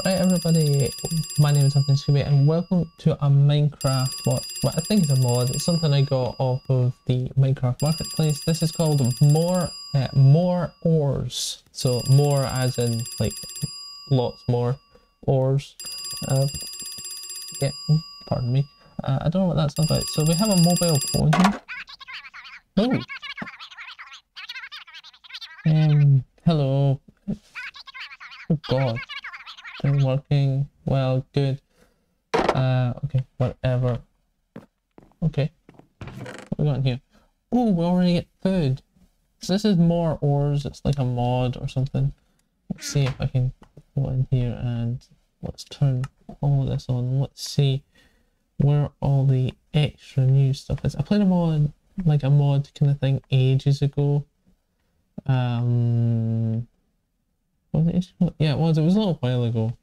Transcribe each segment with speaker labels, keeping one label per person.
Speaker 1: Alright everybody, my name is Upton Scooby and welcome to a Minecraft, what, what I think is a mod, it's something I got off of the Minecraft Marketplace. This is called More, uh, More Ores. So more as in like lots more ores. Uh, yeah, pardon me. Uh, I don't know what that's about. So we have a mobile phone here. Oh. Um, hello. Oh god. Working well, good. Uh, okay, whatever. Okay. What we got here? Oh, we already get food. So this is more ores, it's like a mod or something. Let's see if I can go in here and let's turn all this on. Let's see where all the extra new stuff is. I played a mod, like a mod kind of thing ages ago. Um, was it? Yeah, it was. It was a little while ago.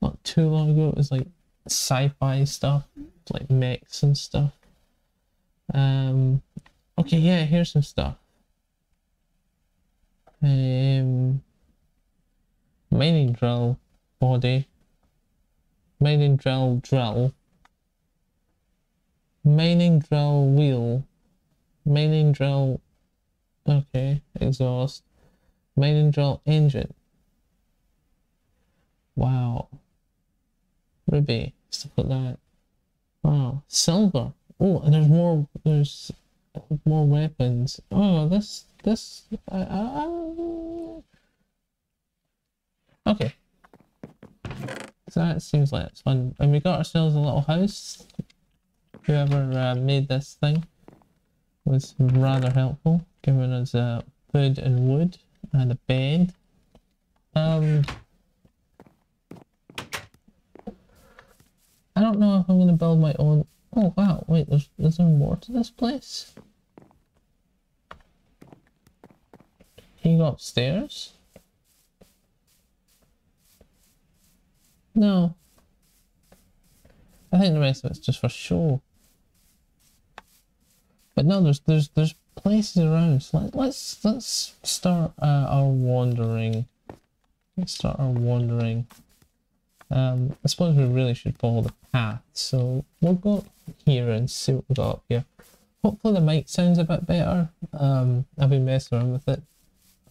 Speaker 1: Not too long ago. It was like sci-fi stuff, like mechs and stuff. Um, okay, yeah, here's some stuff. Um, mining drill body. Mining drill drill. Mining drill wheel. Mining drill. Okay, exhaust. Mining drill engine. Wow. Ruby, stuff like that. Wow, silver. Oh, and there's more. There's more weapons. Oh, this this. Uh, okay. So that seems like it's fun, and we got ourselves a little house. Whoever uh, made this thing was rather helpful, giving us uh, food and wood and a bed. Um. I don't know if I'm going to build my own... Oh wow, wait, there's, is there more to this place? Can you go upstairs? No. I think the rest of it's just for show. But no, there's there's there's places around. So let, let's let's start uh, our wandering. Let's start our wandering. Um, I suppose we really should follow the path, so we'll go here and see what we got up here. Hopefully the mic sounds a bit better. Um, I've been messing around with it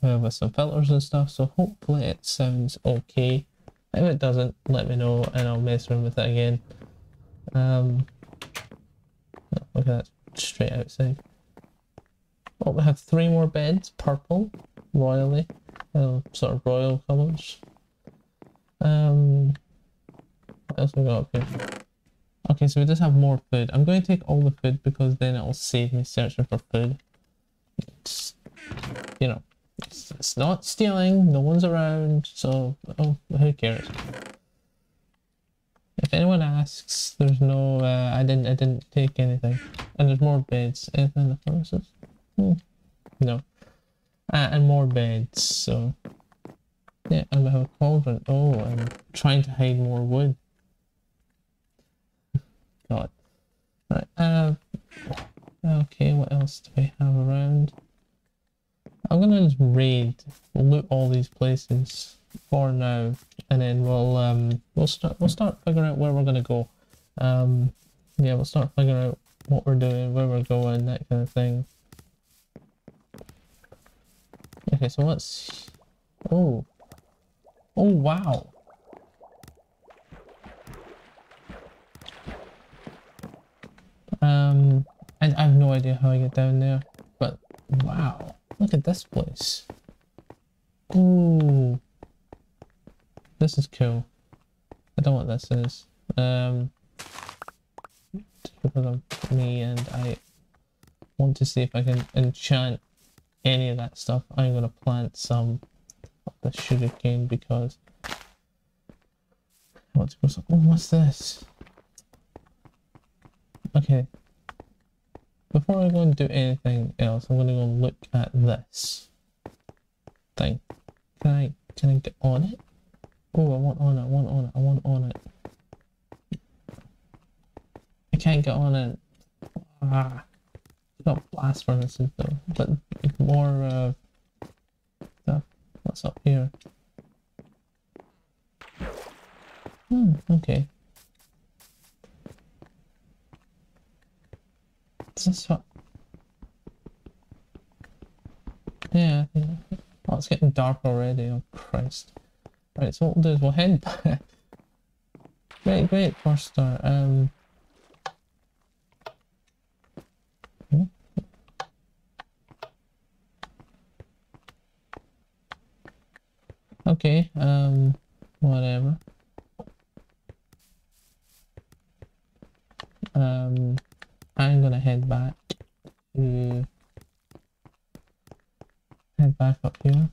Speaker 1: uh, with some filters and stuff, so hopefully it sounds okay. If it doesn't, let me know and I'll mess around with it again. Um, oh, look at that, straight outside. Oh, we have three more beds, purple, royally, uh, sort of royal colours. Um, what else we got up here? Okay, so we just have more food. I'm going to take all the food because then it'll save me searching for food. It's, you know, it's, it's not stealing, no one's around, so oh, who cares? If anyone asks, there's no, uh, I didn't, I didn't take anything. And there's more beds. Anything in the furnaces? Hmm. No. Uh, and more beds, so. Yeah, and we have a cauldron. Oh, I'm trying to hide more wood. Right, uh, okay, what else do we have around? I'm gonna just raid, loot all these places for now, and then we'll um we'll start we'll start figuring out where we're gonna go. Um, yeah, we'll start figuring out what we're doing, where we're going, that kind of thing. Okay, so let's. Oh. Oh wow. Um, I, I have no idea how I get down there, but wow, look at this place. Ooh, this is cool. I don't know what this is. Um, just because I'm me and I want to see if I can enchant any of that stuff, I'm gonna plant some of the sugarcane because I want to go. Oh, what's this? Okay. Before I go and do anything else, I'm gonna go look at this thing. Can I can I get on it? Oh, I want on it, I want on it, I want on it. I can't get on it. Ah. not blast furnaces though, but more uh, stuff. What's up here? Hmm, okay. Is this what? Yeah, yeah. Oh, it's getting dark already. Oh, Christ. Right, so what we'll do is we'll head back. great, great, first start. Um. Okay, um, whatever. Um, I'm gonna head back to head back up here.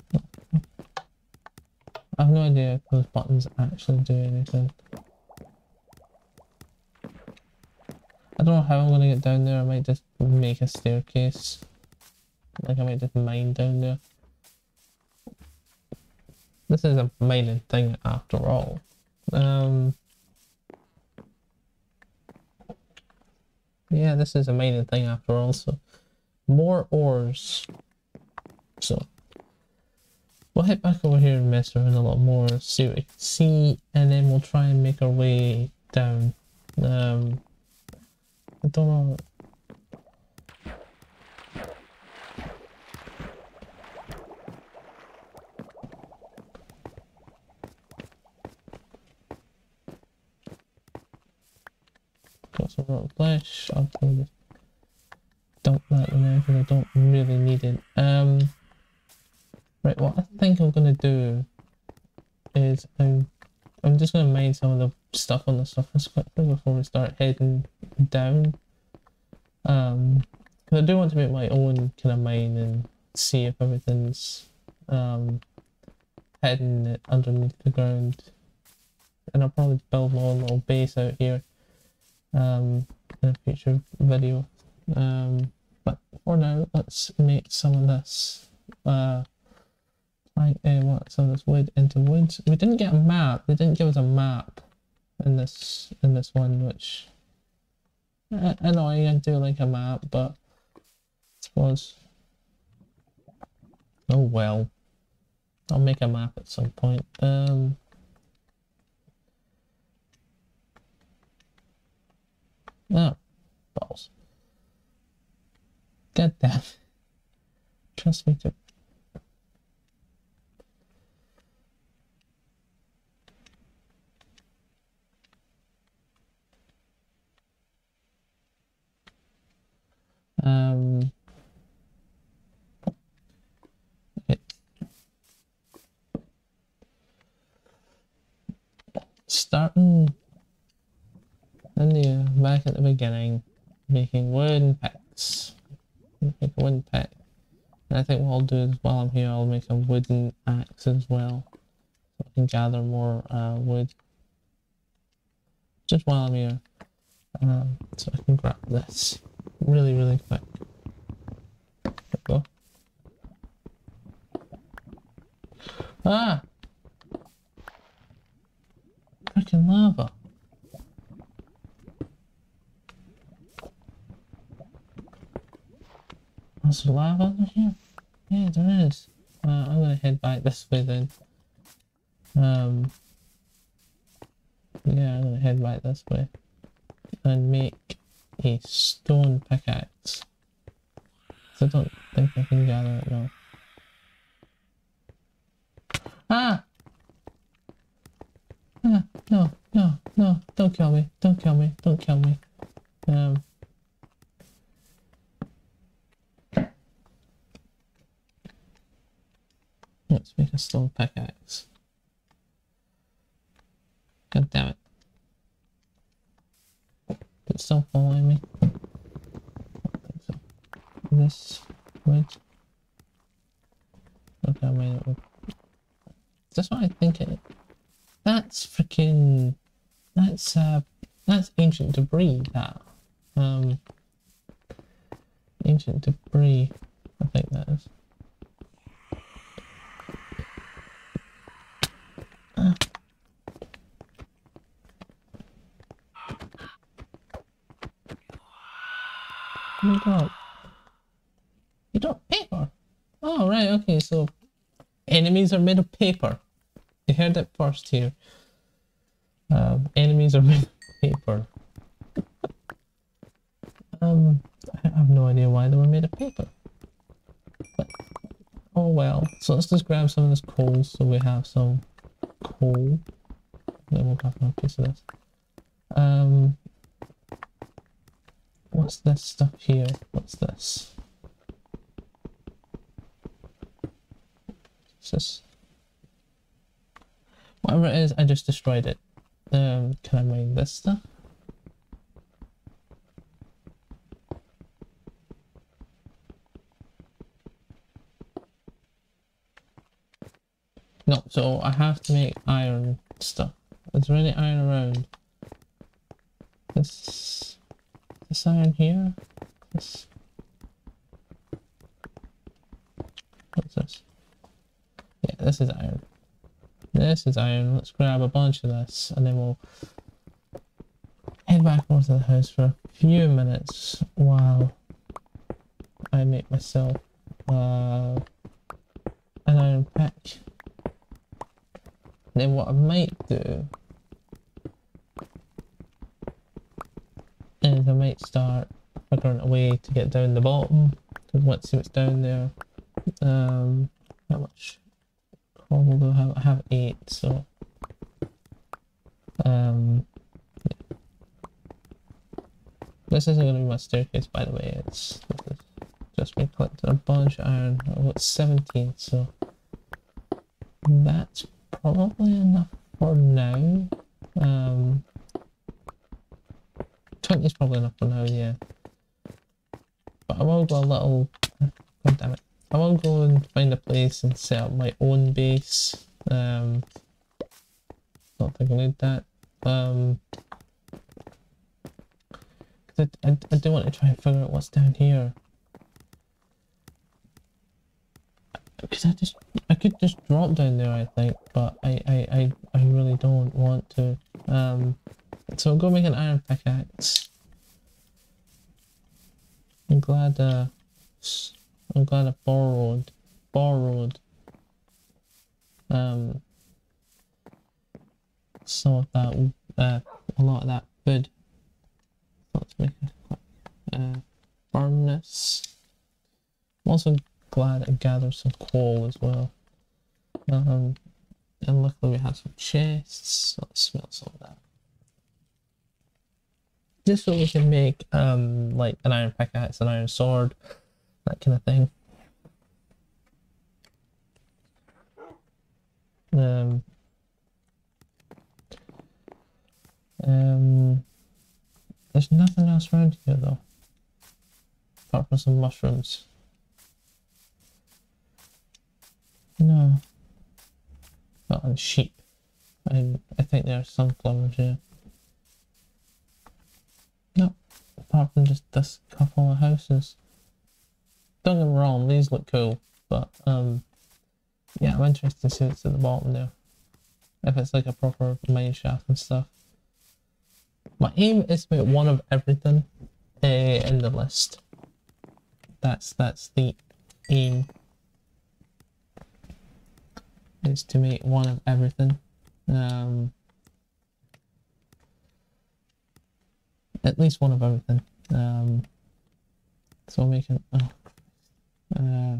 Speaker 1: I have no idea if those buttons actually do anything. I don't know how I'm gonna get down there. I might just make a staircase. Like I might just mine down there. This is a mining thing after all. Um, yeah, this is a mining thing after all. So more ores. So we'll head back over here and mess around a lot more, see what we can see, and then we'll try and make our way down. Um, I don't know. Rotten flesh. I'll probably dump that in there because I don't really need it. Um, right, what I think I'm gonna do is I'm I'm just gonna mine some of the stuff on the surface quickly before we start heading down. Um, because I do want to make my own kind of mine and see if everything's um hidden underneath the ground. And I'll probably build my own little base out here um in a future video. Um, but for now, let's make some of this uh like uh, what some of this wood into wood. We didn't get a map. They didn't give us a map in this in this one, which uh, annoying. I do like a map, but I suppose. Oh well. I'll make a map at some point. Um. Oh, balls. God damn. Trust me to Um. Starting in the back at the beginning, making wooden picks. Make a wooden pick. And I think what I'll do is while I'm here, I'll make a wooden axe as well, so I can gather more uh, wood. Just while I'm here, um, so I can grab this really, really quick. There we go. Ah! Freaking lava. Is there lava under here? Yeah, there is. Uh, I'm gonna head back this way then. Um. Yeah, I'm gonna head back this way and make a stone pickaxe. I don't think I can gather it now. Ah! Ah, no, no, no, don't kill me, don't kill me, don't kill me. Um. Let's make a stone pickaxe. God damn it. It's still following me. I think so. This wood. Okay, I made it. That's what I think it. That's freaking. That's uh. That's ancient debris. That. Um. Ancient debris. I think that is. You got you got paper. Oh right, okay, so enemies are made of paper. You heard that first here. Um, enemies are made of paper. um, I have no idea why they were made of paper. But, oh well. So let's just grab some of this coal so we have some this. Um, what's this stuff here? What's this? It's just whatever it is, I just destroyed it. Um, can I mine this stuff? So I have to make iron stuff. Is there any iron around? This, this iron here? This. What's this? Yeah, this is iron. This is iron. Let's grab a bunch of this and then we'll head back over to the house for a few minutes while I make myself uh, an iron pick. Then what I might do is I might start figuring a way to get down the bottom. Because let's see what's down there. Um, how much coal do I have? I have eight, so um, this isn't going to be my staircase, by the way. It's just me collecting a bunch of iron. I've got 17, so that's probably enough for now. Um, 20 is probably enough for now, yeah. But I will go a little. God damn it. I will go and find a place and set up my own base. Um, don't think I need that. Um, I, I, I do want to try and figure out what's down here. Because I just, I could just drop down there, I think, but I, I, I, I really don't want to. Um, so I'll go make an iron pickaxe. I'm glad, uh, I'm glad I borrowed, borrowed, um, some of that, uh, a lot of that wood. So let's make a uh, furnace. I'm also glad I gathered some coal as well. Um, and luckily we have some chests. Let's smell some of that. Just so we can make um like an iron pickaxe, an iron sword, that kind of thing. Um, um, there's nothing else around here though, apart from some mushrooms. No. Oh, and sheep. And I think there are sunflowers here. No, apart from just this couple of houses. Don't get me wrong, these look cool, but um, yeah, I'm interested to see what's at the bottom there. If it's like a proper mine shaft and stuff. My aim is to make one of everything uh, in the list. That's that's the aim. Is to make one of everything. Um, at least one of everything. Um, so making oh, uh,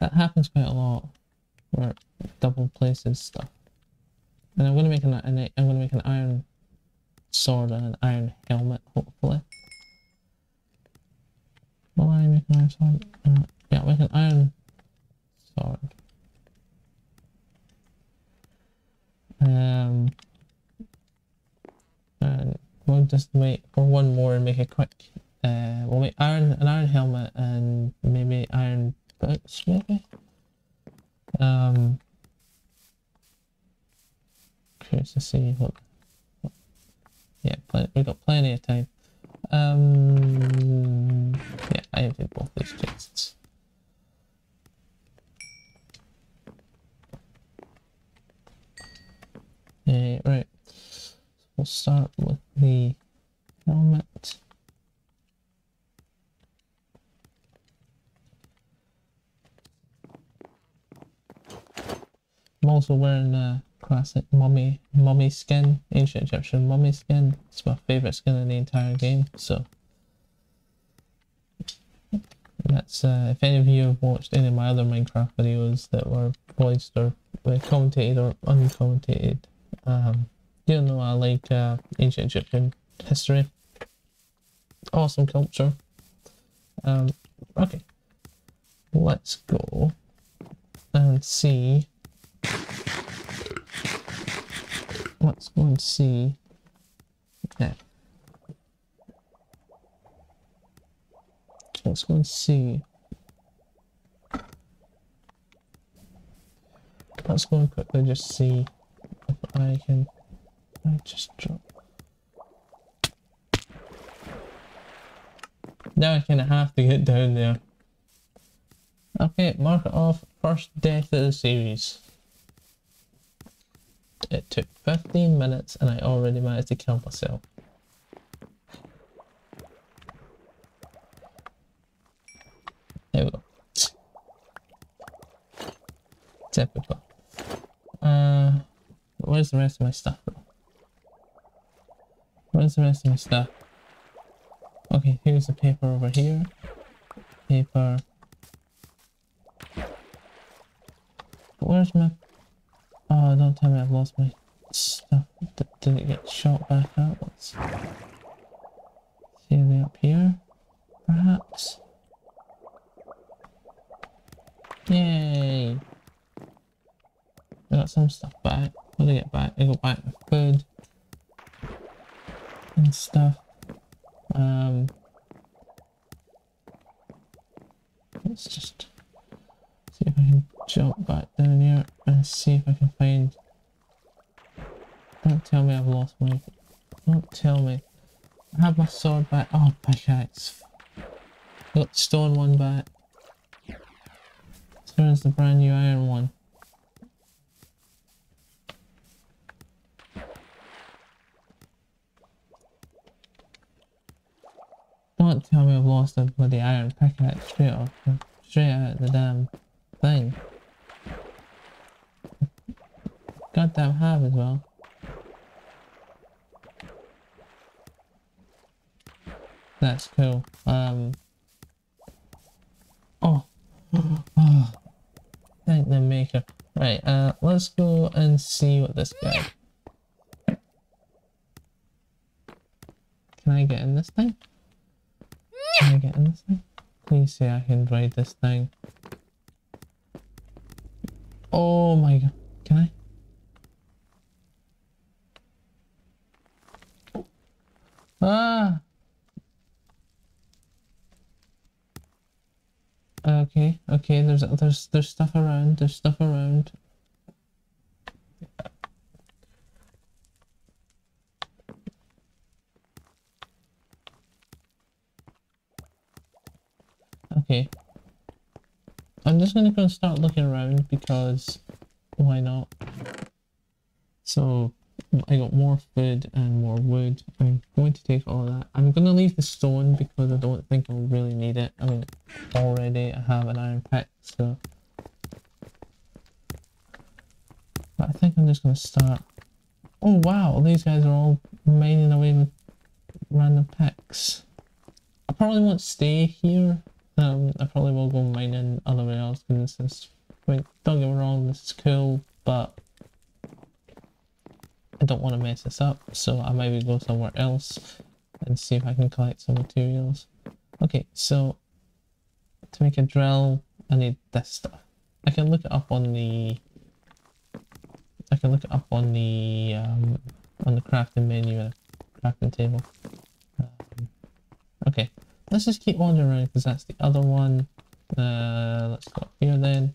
Speaker 1: that happens quite a lot, where double places stuff. And I'm gonna make an, an I'm gonna make an iron sword and an iron helmet, hopefully. Will I make an iron sword? Uh, yeah, make an iron sword. Um, and we'll just wait for one more and make it quick. Uh, we'll make iron an iron helmet and maybe iron boots, maybe. Um, curious to see what. what yeah, we've got plenty of time. Um, yeah, I did both these chests. Uh, right, we'll start with the helmet. I'm also wearing a classic mummy mummy skin, ancient Egyptian mummy skin. It's my favourite skin in the entire game, so that's uh, if any of you have watched any of my other Minecraft videos that were voiced or commentated or uncommentated, um, you know I like uh, ancient Egyptian history. Awesome culture. Um, okay, let's go and see. Let's go and see. Okay. Let's go and see. Let's go and quickly just see I can. I just drop. Now I kind of have to get down there. Okay, mark it off. First death of the series. It took 15 minutes and I already managed to kill myself. There we go. Typical. Uh, where's the rest of my stuff? Where's the rest of my stuff? Okay, here's the paper over here. Paper. Where's my... Oh, don't tell me I've lost my stuff. D did it get shot back out? Let's see they up here? Perhaps? Yay! Got some stuff back. What did I get back? I got back food and stuff. Um, let's just see if I can jump back down here and see if I can find. Don't tell me I've lost my. Don't tell me. I have my sword back. Oh, pickaxe. Got stone one back. So where's the brand new iron one? Don't tell me I've lost a bloody iron pickaxe straight off, straight out of the damn thing. Goddamn have as well. That's cool. Um. Oh. oh. Thank the maker. Right, uh, let's go and see what this guy. Can I get in this thing? Can I get in this thing? Please say I can ride this thing. Oh my god. Can I? Ah! Okay, okay, there's there's there's stuff around, there's stuff around. Okay. I'm just gonna go and start looking around because why not? So I got more food and more wood. I'm going to take all that. I'm gonna leave the stone because I don't think I'll really need it. I mean already I have an iron pick, so but I think I'm just gonna start Oh wow, these guys are all mining away with random picks. I probably won't stay here um, I probably will go mining other way else because this is, I mean, don't get me wrong, this is cool, but I don't want to mess this up, so I maybe go somewhere else and see if I can collect some materials. Okay, so to make a drill, I need this stuff. I can look it up on the I can look it up on the um, on the crafting menu and crafting table. Um, okay, Let's just keep wandering around because that's the other one. Uh, let's go up here then.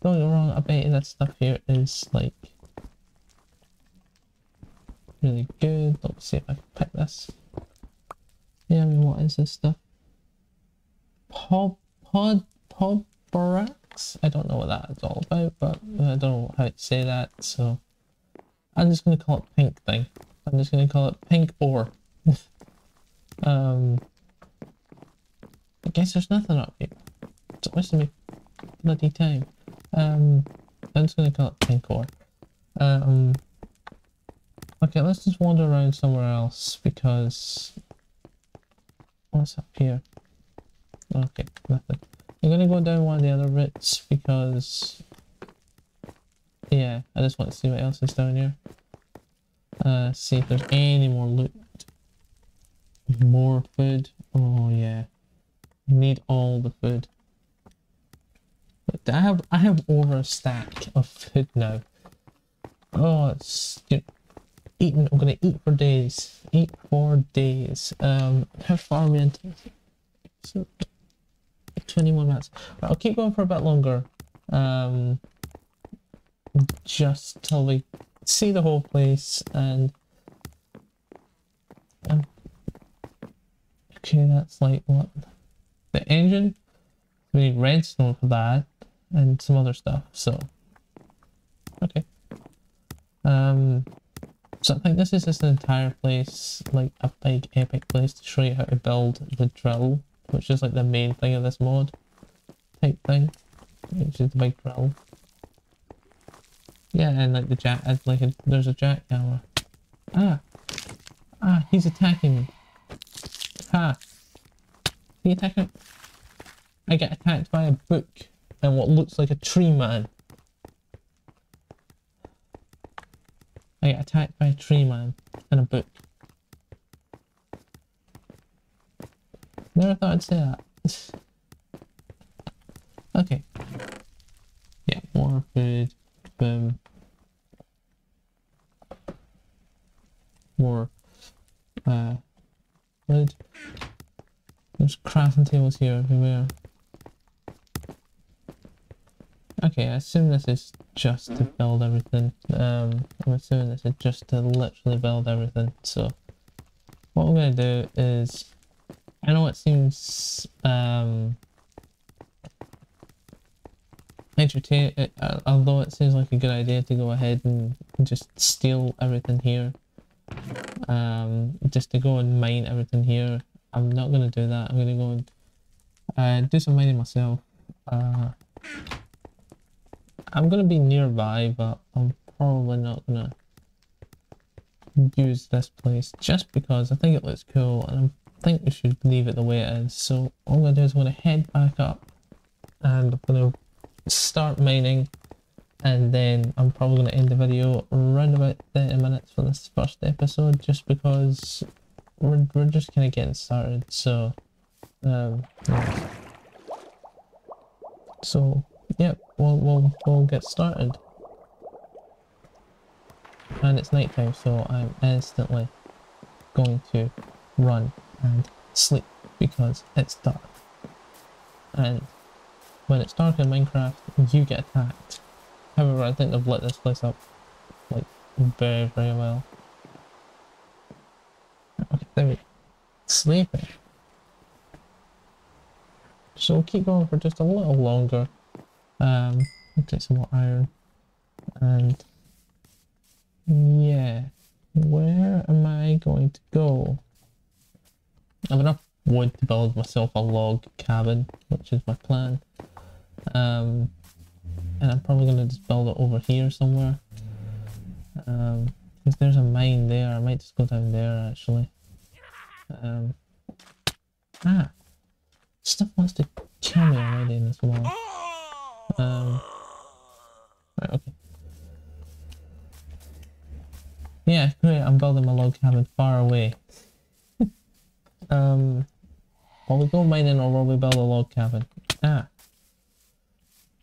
Speaker 1: Don't get wrong, I bet that stuff here is like really good. Let's see if I can pick this. Yeah, I mean, what is this stuff? Pod, pod, pod borax? I don't know what that is all about, but I don't know how to say that, so I'm just gonna call it pink thing. I'm just gonna call it pink ore. um, I guess there's nothing up here. It's wasting me bloody time. Um, I'm just gonna call it pink ore. Um. Okay, let's just wander around somewhere else because what's up here? Okay, nothing. I'm gonna go down one of the other routes because yeah, I just want to see what else is down here. Uh, see if there's any more loot. More food. Oh yeah, need all the food. But I have I have over a stack of food now. Oh, it's you know, eating. I'm gonna eat for days. Eat for days. Um, how far are we into? So, 21 minutes. Right, I'll keep going for a bit longer. Um, just till we see the whole place and. Okay, that's like what? The engine? We need redstone for that and some other stuff, so. Okay. Um, so I think this is just an entire place, like a big epic place to show you how to build the drill, which is like the main thing of this mod type thing, which is the big drill. Yeah, and like the jack, like a, there's a jackhammer. Ah, ah, he's attacking me. Ha! He attacking? I get attacked by a book and what looks like a tree man. I get attacked by a tree man and a book. Never thought I'd say that. okay. Yeah, more food. Boom. More uh wood. There's crafting tables here everywhere. Okay, I assume this is just to build everything. Um, I'm assuming this is just to literally build everything. So, what we're gonna do is, I know it seems um, entertain. Uh, although it seems like a good idea to go ahead and just steal everything here. Um, just to go and mine everything here. I'm not gonna do that. I'm gonna go and uh, do some mining myself. Uh, I'm gonna be nearby, but I'm probably not gonna use this place just because I think it looks cool and I think we should leave it the way it is. So all I'm gonna do is I'm gonna head back up and I'm gonna start mining and then I'm probably gonna end the video around about 30 minutes for this first episode just because we're, we're just kind of getting started so um yeah. so yeah, we'll, we'll, we'll get started. And it's nighttime, so I'm instantly going to run and sleep because it's dark. And when it's dark in Minecraft, you get attacked. However, I think they've lit this place up like very, very well. Go. Sleeping. So we'll keep going for just a little longer. Um, let's take some more iron. And yeah, where am I going to go? I have enough wood to build myself a log cabin, which is my plan. Um, and I'm probably going to just build it over here somewhere. Um, if there's a mine there, I might just go down there actually. Um, ah, stuff wants to kill me already in this world. Um, right, okay. Yeah, great, I'm building my log cabin far away. um, will we go mining or will we build a log cabin? Ah.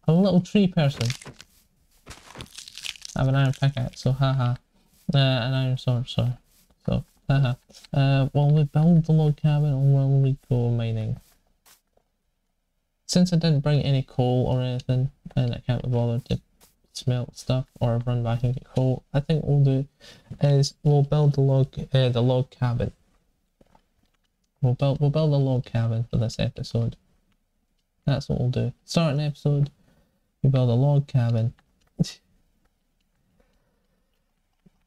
Speaker 1: A little tree person. I have an iron pickaxe, so haha. Uh, an iron sword, sorry. So, haha. Uh, will we build the log cabin or will we go mining? Since I didn't bring any coal or anything, and I can't be bothered to smelt stuff or run back and get coal, I think we'll do is we'll build the log, uh, the log cabin. We'll build, we'll build a log cabin for this episode. That's what we'll do. Start an episode, we build a log cabin.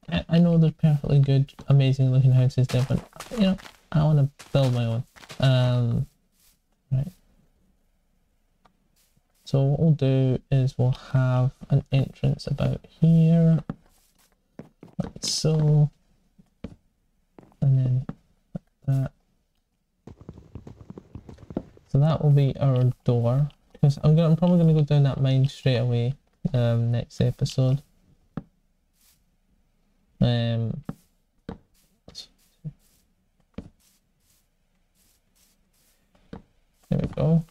Speaker 1: I, know there's perfectly good, amazing looking houses there, but you know, I want to build my own. Um, right. So what we'll do is we'll have an entrance about here, like so, and then like that. So that will be our door. Because I'm gonna, I'm probably gonna go down that mine straight away. Um, next episode. Um. There we go.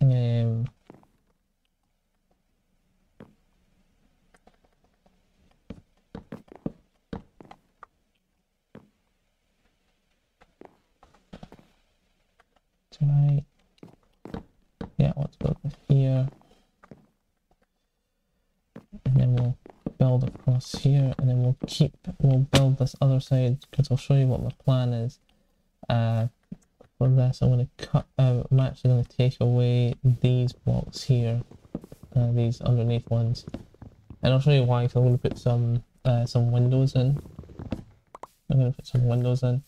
Speaker 1: Um. Tonight. Yeah, let's go here. And then we'll build across here and then we'll keep we'll build this other side because I'll show you what my plan is. Uh for this I'm gonna cut out I'm actually gonna take away these blocks here. Uh, these underneath ones. And I'll show you why because I'm gonna put some uh, some windows in. I'm gonna put some windows in.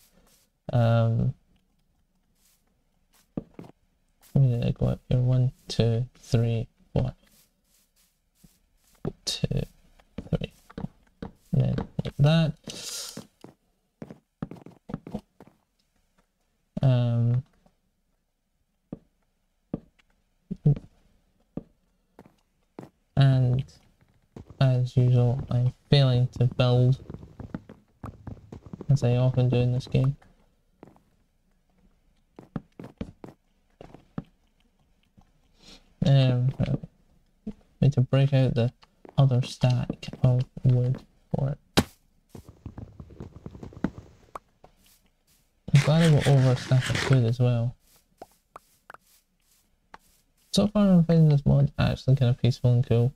Speaker 1: Um how many did I go up here? One, two, three. Two, three. And then like that. Um and as usual I'm failing to build as I often do in this game. Um, need to break out the other stack of wood for it. I'm glad I got over a stack of food as well. So far I'm finding this mod actually kind of peaceful and cool.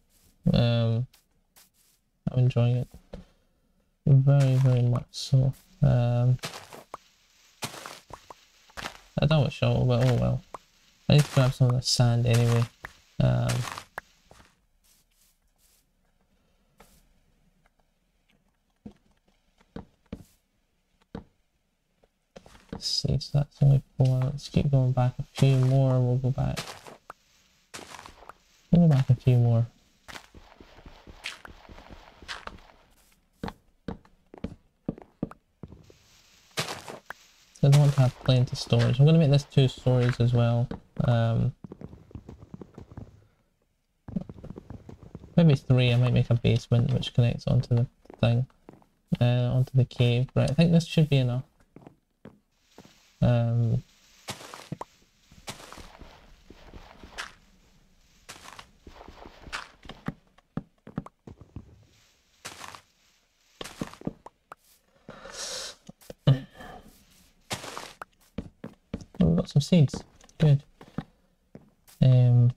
Speaker 1: Um, I'm enjoying it. Very, very much so. Um, I it was shovel, but oh well. I need to grab some of the sand anyway. Um, let's see, so that's only four. Let's keep going back a few more. We'll go back. We'll go back a few more. I don't want to have plenty of storage. I'm going to make this two stories as well. Um, maybe three. I might make a basement which connects onto the thing, uh, onto the cave. Right, I think this should be enough. Um, Oh, got some seeds. Good. Um,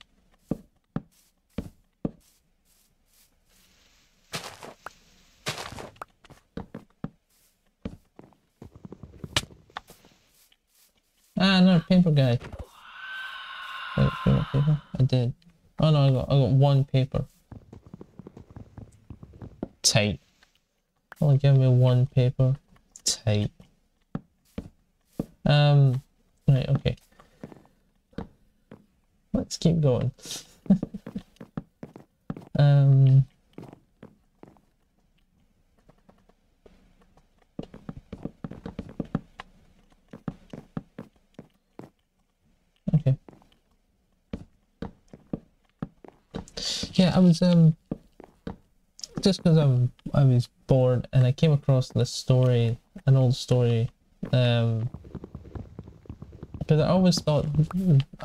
Speaker 1: ah, no, paper guy. I did. Oh no, I got, I got one paper. Tight. Only give me one paper. Tight. Um, right, okay. Let's keep going. um, okay. Yeah, I was um just because I'm I was bored and I came across this story, an old story, um because I always thought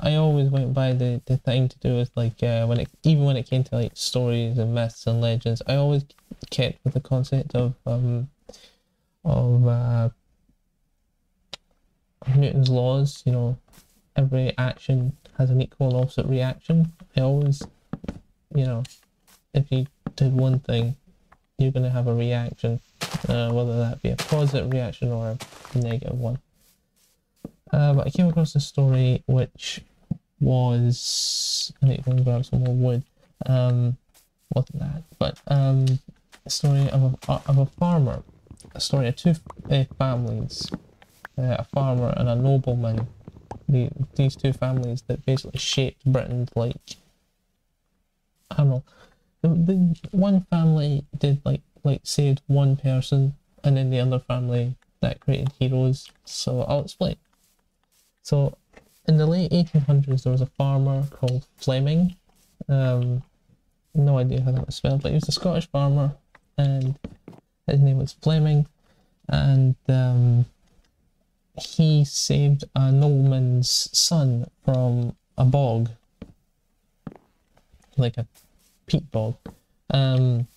Speaker 1: I always went by the, the thing to do with like uh, when it even when it came to like stories and myths and legends I always kept with the concept of um of uh Newton's laws you know every action has an equal and opposite reaction. I always you know if you did one thing you're going to have a reaction uh, whether that be a positive reaction or a negative one uh, but I came across a story which was I need to grab some more wood. Um, wasn't that? But um, a story of a of a farmer, a story of two uh, families. uh, a farmer and a nobleman. The, these two families that basically shaped Britain like I don't know. The, the one family did like like saved one person and then the other family that created heroes. So I'll explain. So in the late 1800s there was a farmer called Fleming. Um, no idea how that was spelled, but he was a Scottish farmer and his name was Fleming and um, he saved a nobleman's son from a bog, like a peat bog. Um,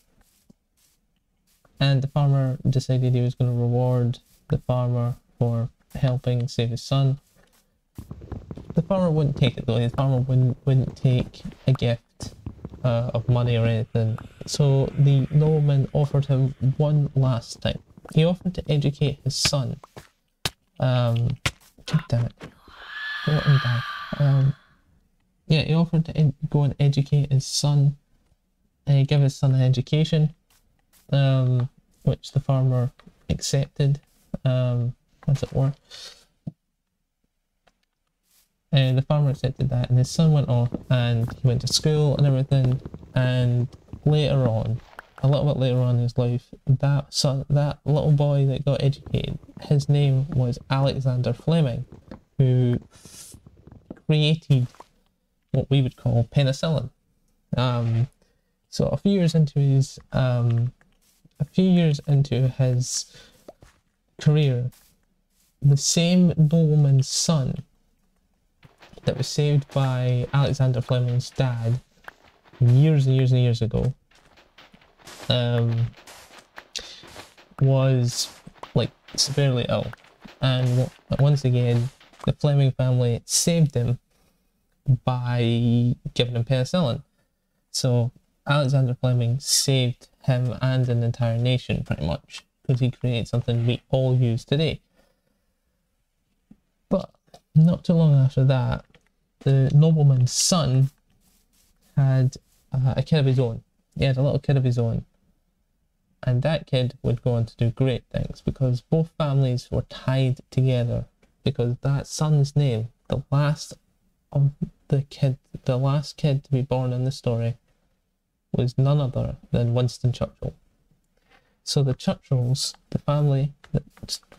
Speaker 1: and the farmer decided he was going to reward the farmer for helping save his son. The farmer wouldn't take it though. The farmer wouldn't wouldn't take a gift uh, of money or anything. So the nobleman offered him one last thing. He offered to educate his son. Um, God damn it. Let him die. Um, yeah, he offered to go and educate his son, and give his son an education, um, which the farmer accepted, um, as it were. And the farmer accepted that, and his son went off and he went to school and everything. And later on, a little bit later on in his life, that son, that little boy that got educated, his name was Alexander Fleming, who created what we would call penicillin. Um, so a few years into his um, a few years into his career, the same nobleman's son that was saved by Alexander Fleming's dad years and years and years ago um, was like severely ill, and once again, the Fleming family saved him by giving him penicillin. So Alexander Fleming saved him and an entire nation pretty much because he created something we all use today. But not too long after that, the nobleman's son had uh, a kid of his own. He had a little kid of his own. And that kid would go on to do great things because both families were tied together because that son's name, the last of the kid, the last kid to be born in the story, was none other than Winston Churchill. So the Churchills, the family that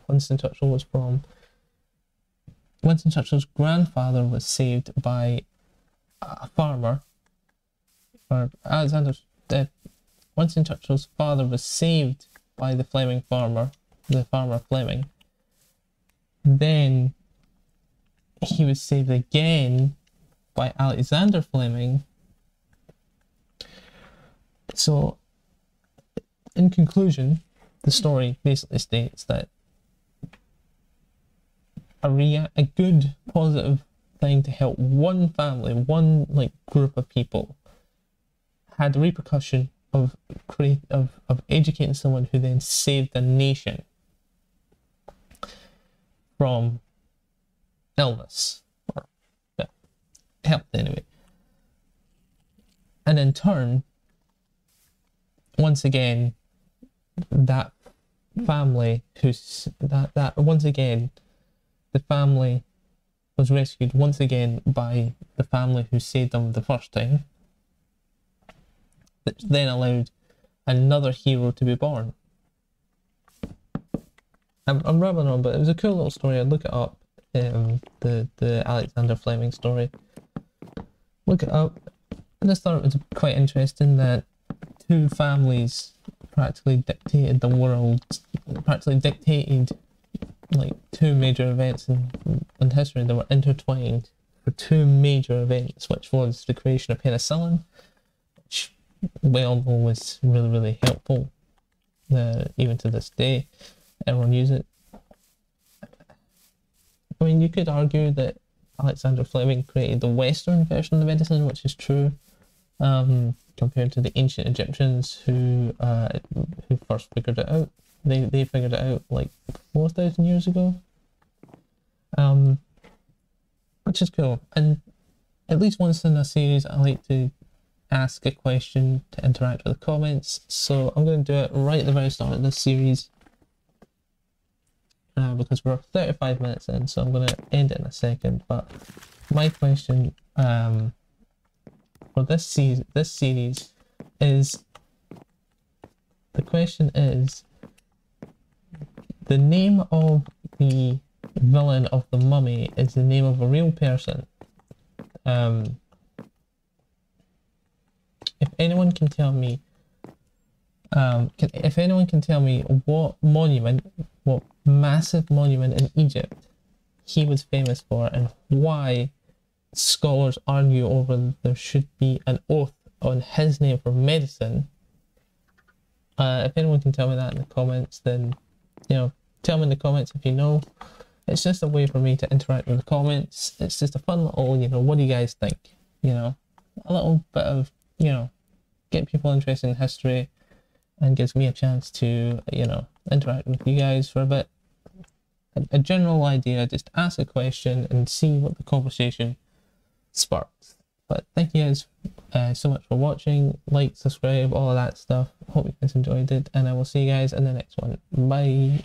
Speaker 1: Winston Churchill was from, Winston Churchill's grandfather was saved by a farmer, or Alexander, uh, Winston Churchill's father was saved by the Fleming farmer, the farmer Fleming. Then he was saved again by Alexander Fleming. So, in conclusion, the story basically states that a rea- a good positive thing to help one family, one like group of people, had the repercussion of create of, of educating someone who then saved a nation from illness or yeah, health anyway. And in turn, once again, that family who's that that once again the family was rescued once again by the family who saved them the first time that then allowed another hero to be born. I'm, I'm rambling on but it was a cool little story. I'd look it up um, the the Alexander Fleming story look it up I just thought it was quite interesting that two families practically dictated the world practically dictated like two major events in, in history that were intertwined for two major events, which was the creation of penicillin, which we all know was really, really helpful, uh, even to this day. Everyone uses it. I mean, you could argue that Alexander Fleming created the Western version of medicine, which is true, um, compared to the ancient Egyptians who uh, who first figured it out. They they figured it out like four thousand years ago. Um, which is cool. And at least once in a series, I like to ask a question to interact with the comments. So I'm going to do it right at the very start of this series. Uh, because we're 35 minutes in, so I'm going to end it in a second. But my question um, for this season, this series is the question is the name of the villain of the mummy is the name of a real person. Um, if anyone can tell me, um, can, if anyone can tell me what monument, massive monument in Egypt he was famous for, and why scholars argue over there should be an oath on his name for medicine. Uh, if anyone can tell me that in the comments, then you know, tell me in the comments if you know. It's just a way for me to interact with the comments. It's just a fun little, you know, what do you guys think? You know, a little bit of, you know, get people interested in history and gives me a chance to, you know, interact with you guys for a bit. A, general idea, just ask a question and see what the conversation sparks. But thank you guys uh, so much for watching. Like, subscribe, all of that stuff. Hope you guys enjoyed it, and I will see you guys in the next one. Bye.